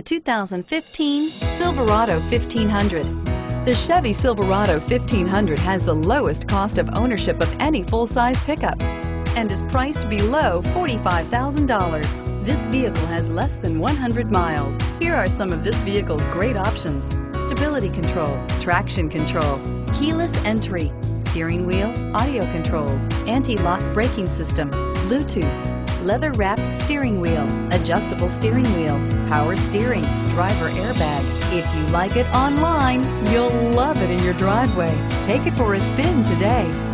The 2015 Silverado 1500. The Chevy Silverado 1500 has the lowest cost of ownership of any full-size pickup and is priced below $45,000. This vehicle has less than 100 miles. Here are some of this vehicle's great options. Stability control, traction control, keyless entry, steering wheel, audio controls, anti-lock braking system, Bluetooth, leather-wrapped steering wheel, adjustable steering wheel, power steering, driver airbag. If you like it online, you'll love it in your driveway. Take it for a spin today.